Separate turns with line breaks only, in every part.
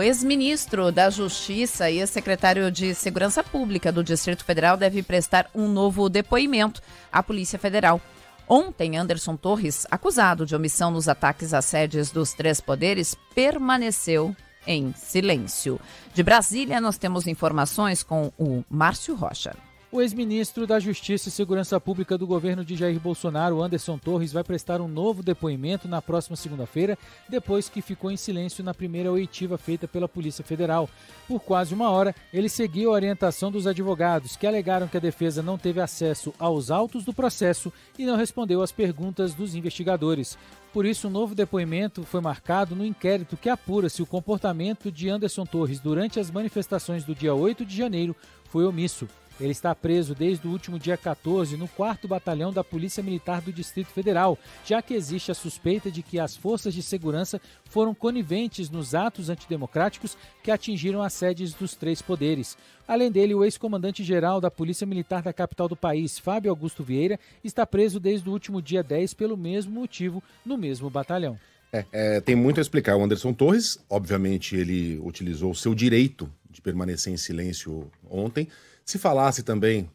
O ex-ministro da Justiça e ex-secretário de Segurança Pública do Distrito Federal deve prestar um novo depoimento à Polícia Federal. Ontem, Anderson Torres, acusado de omissão nos ataques às sedes dos três poderes, permaneceu em silêncio. De Brasília, nós temos informações com o Márcio Rocha.
O ex-ministro da Justiça e Segurança Pública do governo de Jair Bolsonaro, Anderson Torres, vai prestar um novo depoimento na próxima segunda-feira, depois que ficou em silêncio na primeira oitiva feita pela Polícia Federal. Por quase uma hora, ele seguiu a orientação dos advogados, que alegaram que a defesa não teve acesso aos autos do processo e não respondeu às perguntas dos investigadores. Por isso, um novo depoimento foi marcado no inquérito que apura se o comportamento de Anderson Torres durante as manifestações do dia 8 de janeiro foi omisso. Ele está preso desde o último dia 14 no 4 Batalhão da Polícia Militar do Distrito Federal, já que existe a suspeita de que as forças de segurança foram coniventes nos atos antidemocráticos que atingiram as sedes dos três poderes. Além dele, o ex-comandante-geral da Polícia Militar da capital do país, Fábio Augusto Vieira, está preso desde o último dia 10 pelo mesmo motivo no mesmo batalhão.
É, é, tem muito a explicar. O Anderson Torres, obviamente, ele utilizou o seu direito de permanecer em silêncio ontem. Se falasse também,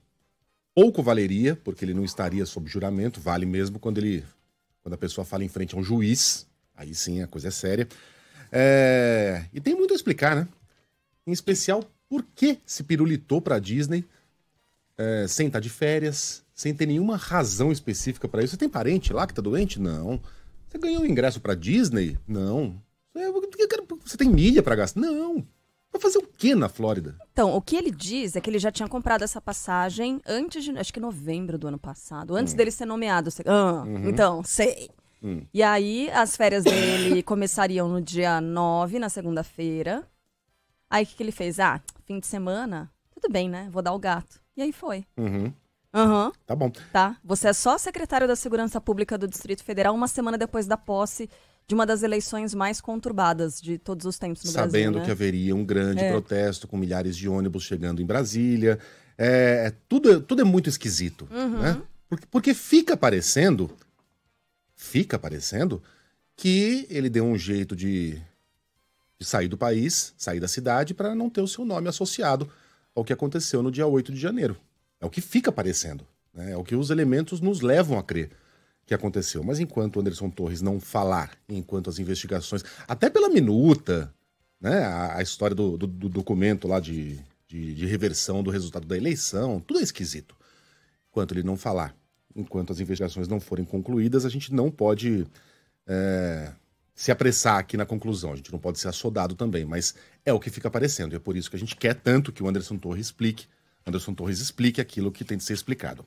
pouco valeria, porque ele não estaria sob juramento, vale mesmo quando ele. Quando a pessoa fala em frente a um juiz, aí sim a coisa é séria. É, e tem muito a explicar, né? Em especial, por que se pirulitou para Disney é, sem estar de férias, sem ter nenhuma razão específica para isso? Você tem parente lá que tá doente? Não. Você ganhou o ingresso para Disney? Não. Você tem milha para gastar? Não. Vai fazer o que na Flórida?
Então, o que ele diz é que ele já tinha comprado essa passagem antes de, acho que novembro do ano passado, antes hum. dele ser nomeado. Ah, uhum. Então, sei. Hum. E aí, as férias dele começariam no dia 9, na segunda-feira. Aí, o que, que ele fez? Ah, fim de semana, tudo bem, né? Vou dar o gato. E aí foi.
Uhum.
Uhum.
Tá bom.
Tá. Você é só secretário da Segurança Pública do Distrito Federal uma semana depois da posse de uma das eleições mais conturbadas de todos os tempos no
Sabendo
Brasil.
Sabendo né? que haveria um grande é. protesto com milhares de ônibus chegando em Brasília. É, é tudo, tudo é muito esquisito. Uhum. Né? Porque, porque fica parecendo, fica parecendo que ele deu um jeito de, de sair do país, sair da cidade, para não ter o seu nome associado ao que aconteceu no dia 8 de janeiro. É o que fica parecendo. Né? É o que os elementos nos levam a crer que aconteceu. Mas enquanto o Anderson Torres não falar, enquanto as investigações, até pela minuta, né, a, a história do, do, do, documento lá de, de, de, reversão do resultado da eleição, tudo é esquisito. Enquanto ele não falar, enquanto as investigações não forem concluídas, a gente não pode é, se apressar aqui na conclusão. A gente não pode ser assodado também, mas é o que fica aparecendo. E é por isso que a gente quer tanto que o Anderson Torres explique, Anderson Torres explique aquilo que tem de ser explicado.